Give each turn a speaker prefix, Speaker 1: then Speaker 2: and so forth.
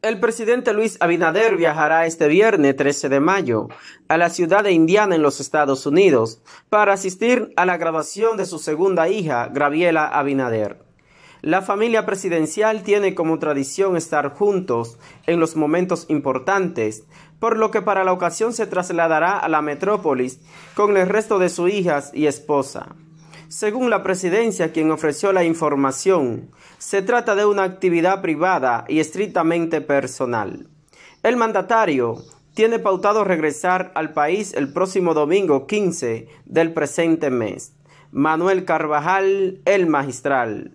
Speaker 1: El presidente Luis Abinader viajará este viernes 13 de mayo a la ciudad de Indiana en los Estados Unidos para asistir a la graduación de su segunda hija, Graviela Abinader. La familia presidencial tiene como tradición estar juntos en los momentos importantes, por lo que para la ocasión se trasladará a la metrópolis con el resto de sus hijas y esposa. Según la presidencia, quien ofreció la información, se trata de una actividad privada y estrictamente personal. El mandatario tiene pautado regresar al país el próximo domingo 15 del presente mes. Manuel Carvajal, el magistral.